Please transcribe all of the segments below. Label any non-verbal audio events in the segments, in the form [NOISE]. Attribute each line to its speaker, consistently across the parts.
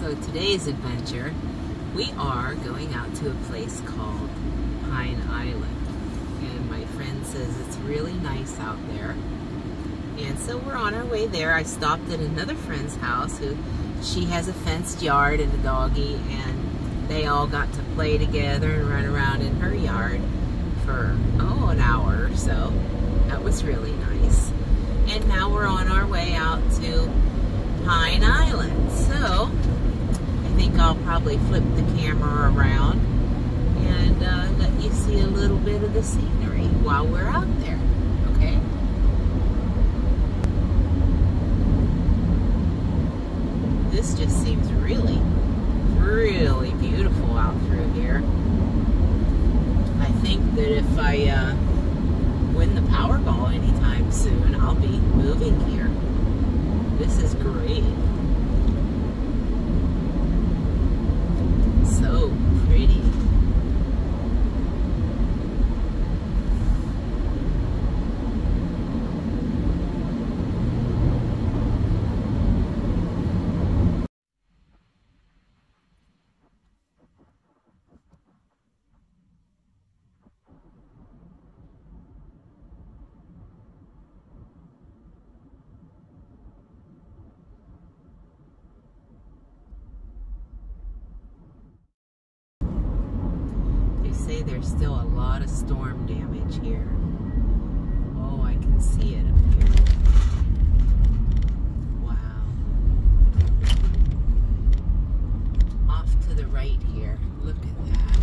Speaker 1: So today's adventure, we are going out to a place called Pine Island. And my friend says it's really nice out there. And so we're on our way there. I stopped at another friend's house who she has a fenced yard and a doggy and they all got to play together and run around in her yard for oh an hour or so. That was really nice. And now we're on our way out to Pine Island. So think I'll probably flip the camera around and uh, let you see a little bit of the scenery while we're out there. Okay? This just seems really, really beautiful out through here. I think that if I uh, win the Powerball anytime soon, I'll be moving here. This is great. So pretty. There's still a lot of storm damage here. Oh, I can see it up here. Wow. Off to the right here. Look at that.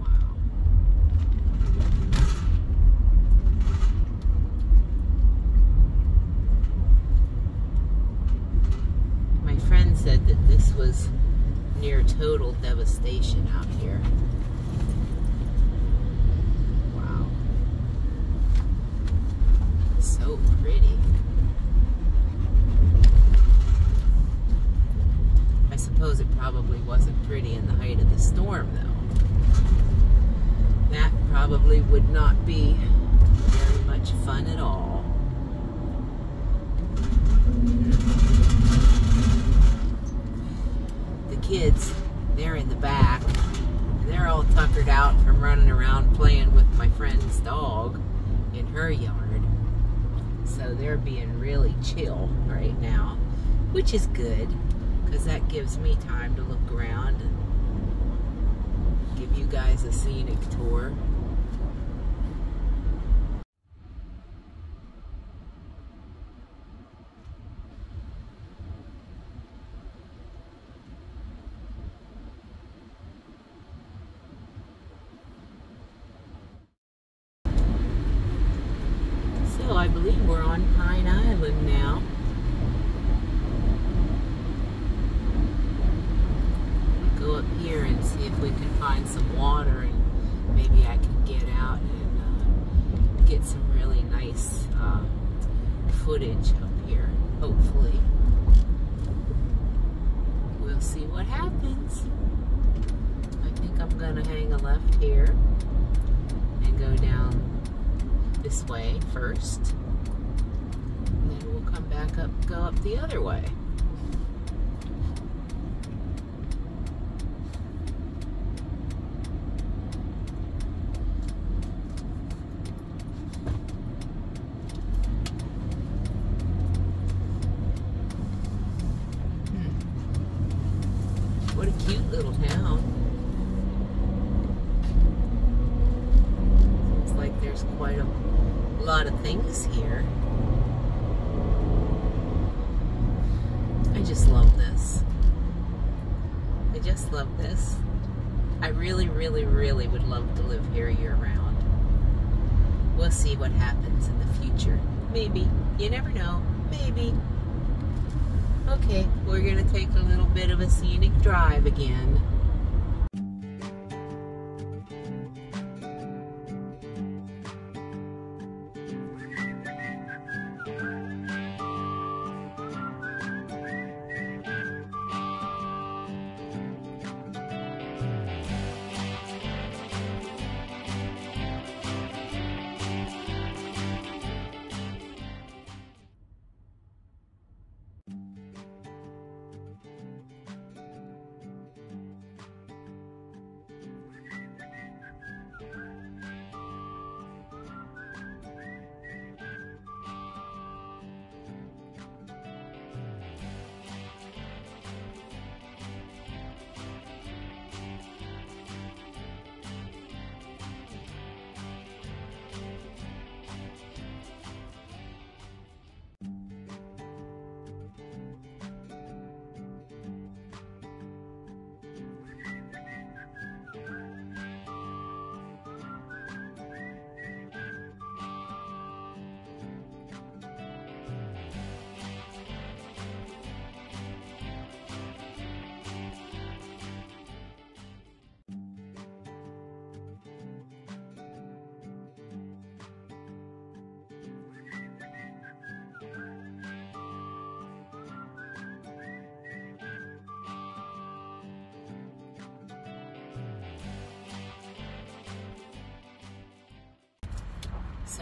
Speaker 1: Wow. My friend said that this was near total devastation out here. Wow. So pretty. I suppose it probably wasn't pretty in the height of the storm, though. That probably would not be very much fun at all. the kids, they're in the back. They're all tuckered out from running around playing with my friend's dog in her yard. So they're being really chill right now, which is good because that gives me time to look around and give you guys a scenic tour. So I believe we're on Pine Island now. Go up here and see if we can find some water and maybe I can get out and uh, get some really nice uh, footage up here, hopefully. We'll see what happens. I think I'm gonna hang a left here and go down this way first. And then we'll come back up, go up the other way. Hmm. What a cute little town. Seems like there's quite a lot of things here. I just love this. I just love this. I really, really, really would love to live here year round. We'll see what happens in the future. Maybe. You never know. Maybe. Okay, we're going to take a little bit of a scenic drive again.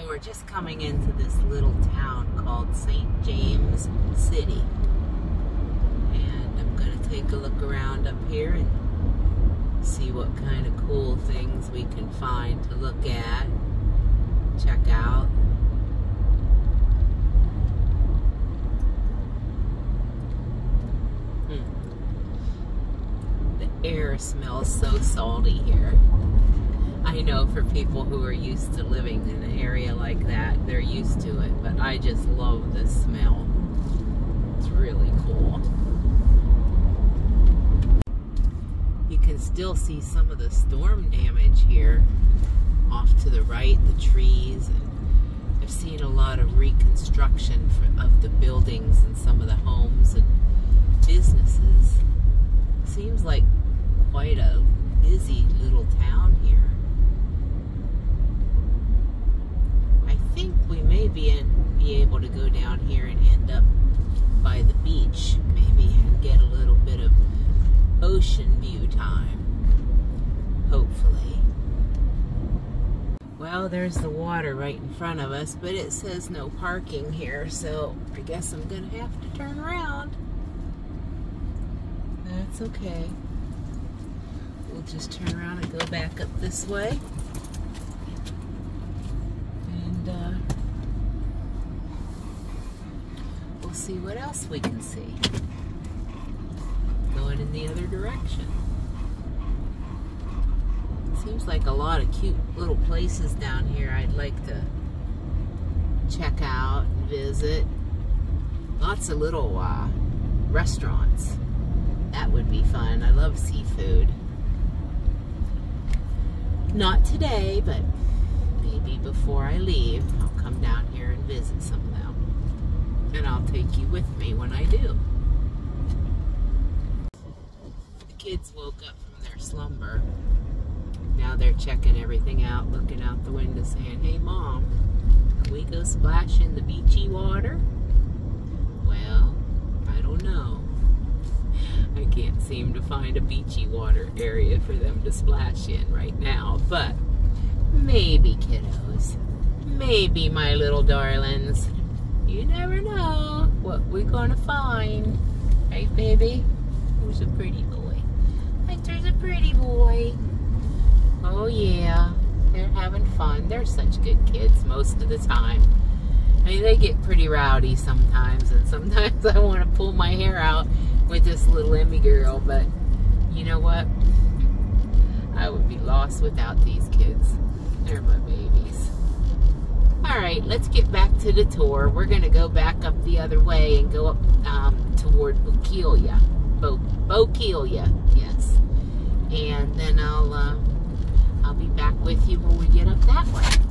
Speaker 1: We're just coming into this little town called St. James City. And I'm going to take a look around up here and see what kind of cool things we can find to look at, check out. Hmm. The air smells so salty here. I know for people who are used to living in an area like that, they're used to it, but I just love the smell. It's really cool. You can still see some of the storm damage here off to the right, the trees, and I've seen a lot of reconstruction for, of the buildings and some of the homes and businesses. Seems like quite a busy little town here. Think we may be, in, be able to go down here and end up by the beach, maybe, and get a little bit of ocean view time. Hopefully. Well, there's the water right in front of us, but it says no parking here, so I guess I'm going to have to turn around. That's okay. We'll just turn around and go back up this way. We'll see what else we can see. Going in the other direction. Seems like a lot of cute little places down here I'd like to check out and visit. Lots of little uh, restaurants. That would be fun. I love seafood. Not today, but maybe before I leave, I'll come down here and visit some of them. And I'll take you with me when I do. The kids woke up from their slumber. Now they're checking everything out, looking out the window saying, Hey mom, can we go splash in the beachy water? Well, I don't know. I can't seem to find a beachy water area for them to splash in right now, but Maybe, kiddos. Maybe, my little darlings. You never know what we're gonna find. Right, baby? Who's a pretty boy? Hunter's a pretty boy. Oh, yeah. They're having fun. They're such good kids most of the time. I mean, they get pretty rowdy sometimes, and sometimes [LAUGHS] I want to pull my hair out with this little Emmy girl, but you know what? [LAUGHS] I would be lost without these kids. They're my babies. Alright, let's get back to the tour. We're going to go back up the other way and go up um, toward Bokeelia. Bo Bokeelia, yes. And then I'll, uh, I'll be back with you when we get up that way.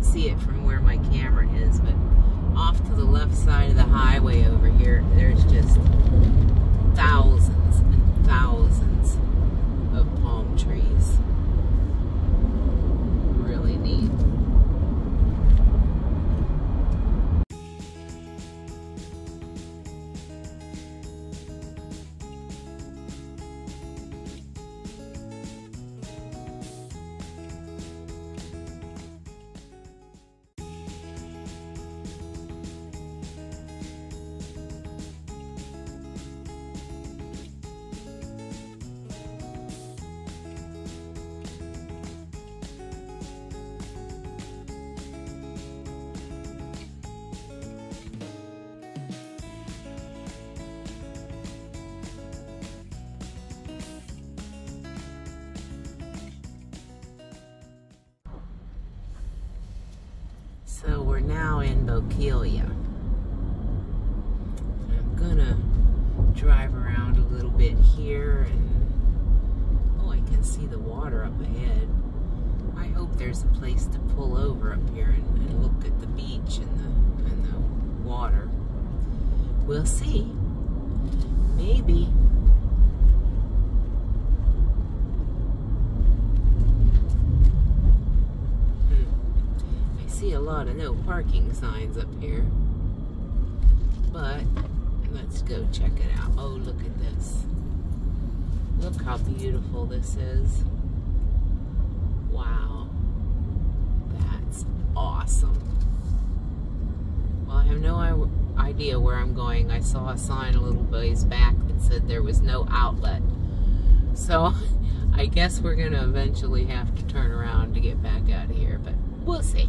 Speaker 1: can't see it from where my camera is, but off to the left side of the highway over here, there's just thousands and thousands of palm trees. So we're now in Bokeelia. I'm gonna drive around a little bit here and oh I can see the water up ahead. I hope there's a place to pull over up here and, and look at the beach and the and the water. We'll see. Maybe. Hmm. I see a lot of no parking signs up here. But let's go check it out. Oh, look at this. Look how beautiful this is. Wow. That's awesome. Well, I have no idea where I'm going. I saw a sign a little ways back that said there was no outlet. So [LAUGHS] I guess we're going to eventually have to turn around to get back out of here, but we'll see.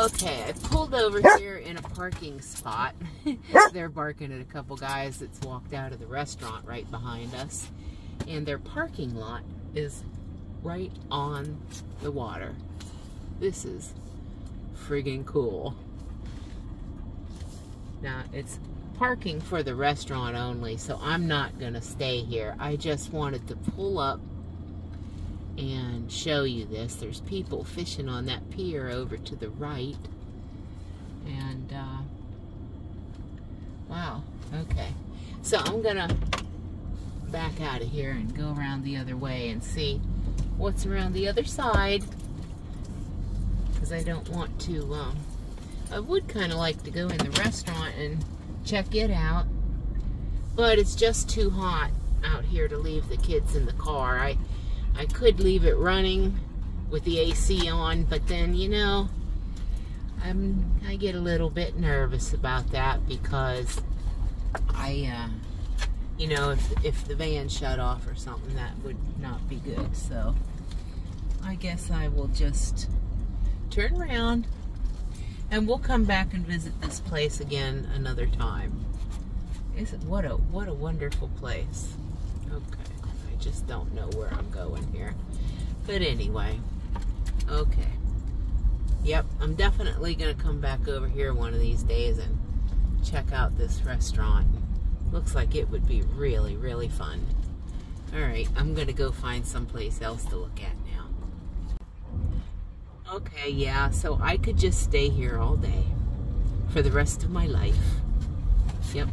Speaker 1: Okay, I pulled over here in a parking spot. [LAUGHS] They're barking at a couple guys that's walked out of the restaurant right behind us. And their parking lot is right on the water. This is friggin' cool. Now, it's parking for the restaurant only, so I'm not going to stay here. I just wanted to pull up and show you this. There's people fishing on that pier over to the right. And, uh, wow, okay. So I'm going to back out of here and go around the other way and see what's around the other side because I don't want to um, I would kind of like to go in the restaurant and check it out but it's just too hot out here to leave the kids in the car I I could leave it running with the AC on but then you know I'm I get a little bit nervous about that because I uh, you know, if, if the van shut off or something, that would not be good. So I guess I will just turn around and we'll come back and visit this place again another time. Is it what a what a wonderful place. Okay, just don't know where I'm going here. But anyway, okay. Yep, I'm definitely gonna come back over here one of these days and check out this restaurant. Looks like it would be really, really fun. Alright, I'm gonna go find someplace else to look at now. Okay, yeah, so I could just stay here all day for the rest of my life. Yep,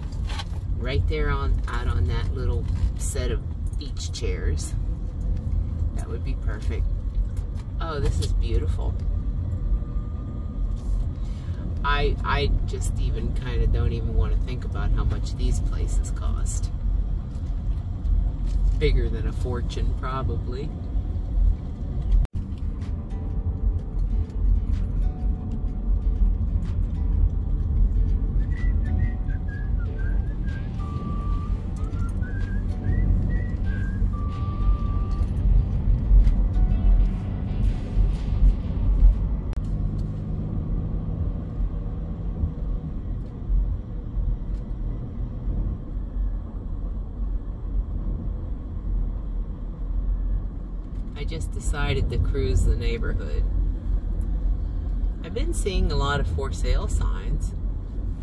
Speaker 1: right there on out on that little set of beach chairs. That would be perfect. Oh, this is beautiful. I, I just even kind of don't even want to think about how much these places cost. Bigger than a fortune, probably. Just decided to cruise the neighborhood. I've been seeing a lot of for sale signs.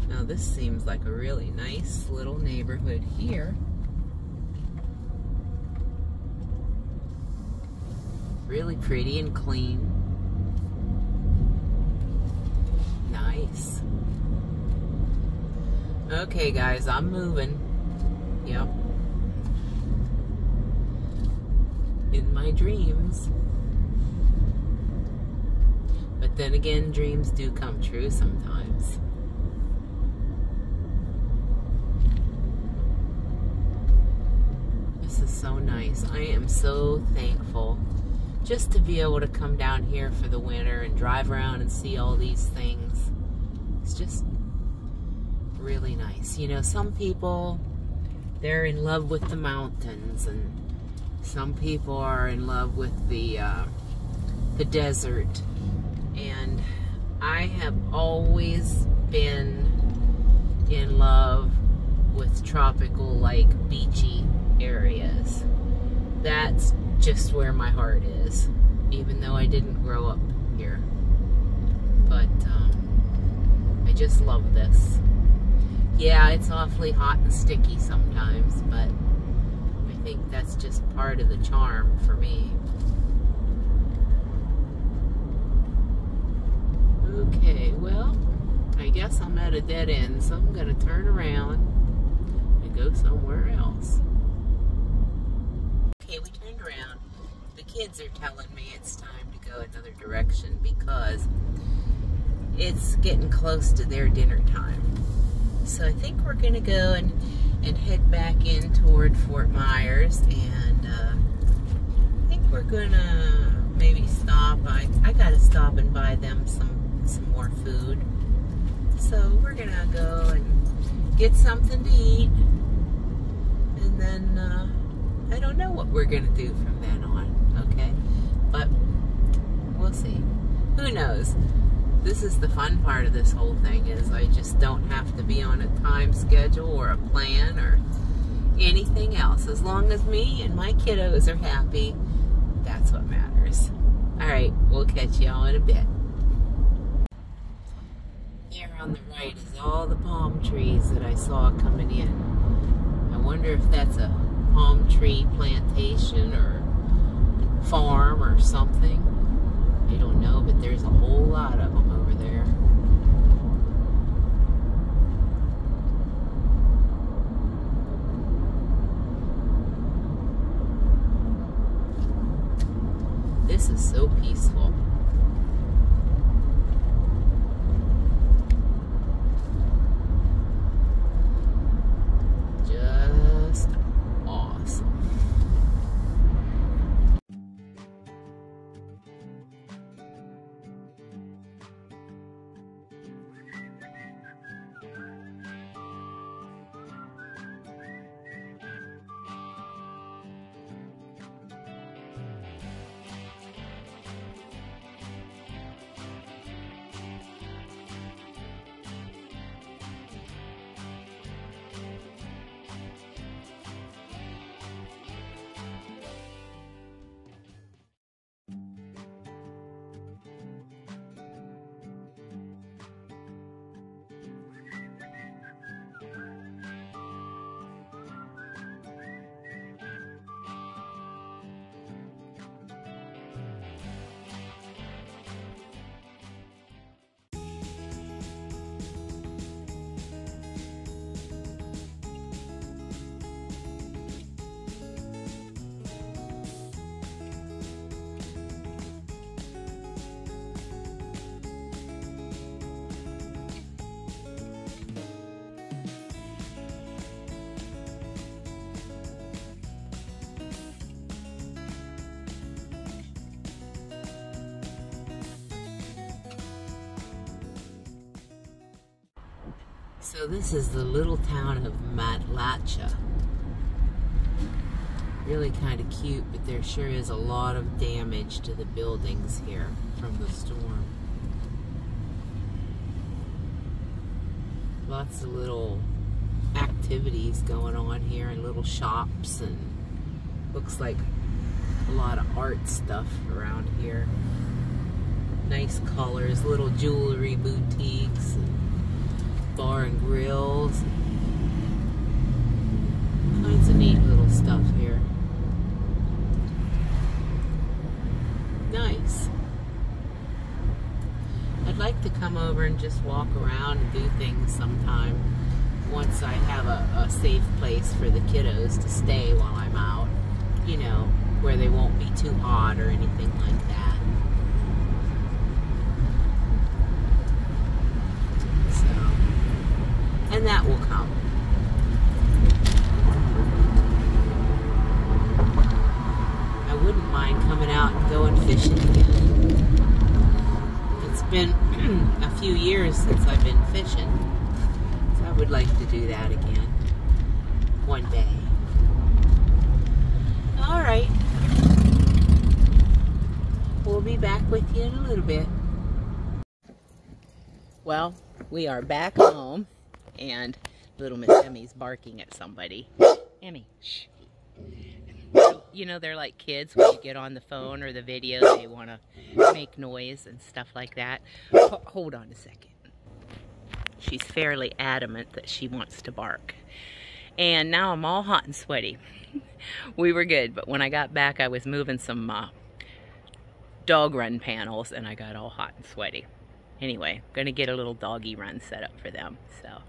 Speaker 1: Now this seems like a really nice little neighborhood here. Really pretty and clean. Nice. Okay guys, I'm moving. Yep. in my dreams. But then again, dreams do come true sometimes. This is so nice. I am so thankful just to be able to come down here for the winter and drive around and see all these things. It's just really nice. You know, some people, they're in love with the mountains and some people are in love with the, uh, the desert. And I have always been in love with tropical, like beachy areas. That's just where my heart is, even though I didn't grow up here. But um, I just love this. Yeah, it's awfully hot and sticky sometimes, but think that's just part of the charm for me. Okay, well, I guess I'm at a dead end, so I'm going to turn around and go somewhere else. Okay, we turned around. The kids are telling me it's time to go another direction because it's getting close to their dinner time. So I think we're going to go and, and head back in toward Fort Myers and uh, I think we're to maybe stop. I, I got to stop and buy them some, some more food. So we're to go and get something to eat and then uh, I don't know what we're to do from then on, okay? But we'll see. Who knows? This is the fun part of this whole thing is I just don't have to be on a time schedule or a plan or anything else. As long as me and my kiddos are happy, that's what matters. All right, we'll catch y'all in a bit. Here on the right is all the palm trees that I saw coming in. I wonder if that's a palm tree plantation or farm or something. I don't know, but there's a whole lot of So this is the little town of Matlacha. Really kind of cute, but there sure is a lot of damage to the buildings here from the storm. Lots of little activities going on here and little shops and looks like a lot of art stuff around here. Nice colors, little jewelry boutiques bar and grills. Kinds of neat little stuff here. Nice. I'd like to come over and just walk around and do things sometime once I have a, a safe place for the kiddos to stay while I'm out. You know, where they won't be too hot or anything like that. and that will come. I wouldn't mind coming out and going fishing again. It's been a few years since I've fishing, so I would like to do that again one day. All right. We'll be back with you in a little bit. Well, we are back home, and little Miss Emmy's barking at somebody. Emmy, shh. You know, they're like kids when you get on the phone or the video, they want to make noise and stuff like that. H hold on a second. She's fairly adamant that she wants to bark. And now I'm all hot and sweaty. [LAUGHS] we were good, but when I got back, I was moving some uh, dog run panels and I got all hot and sweaty. Anyway, gonna get a little doggy run set up for them. So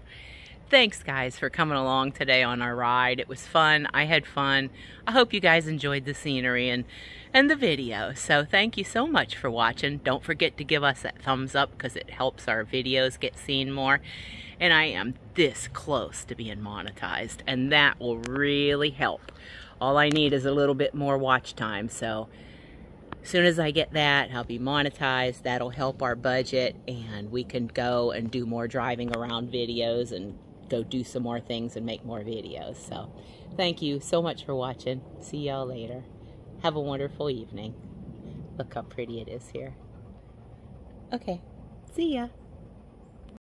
Speaker 1: thanks guys for coming along today on our ride. It was fun. I had fun. I hope you guys enjoyed the scenery and, and the video. So thank you so much for watching. Don't forget to give us that thumbs up because it helps our videos get seen more. And I am this close to being monetized and that will really help. All I need is a little bit more watch time. So as soon as I get that, I'll be monetized. That'll help our budget and we can go and do more driving around videos and go do some more things and make more videos. So thank you so much for watching. See y'all later. Have a wonderful evening. Look how pretty it is here. Okay, see ya.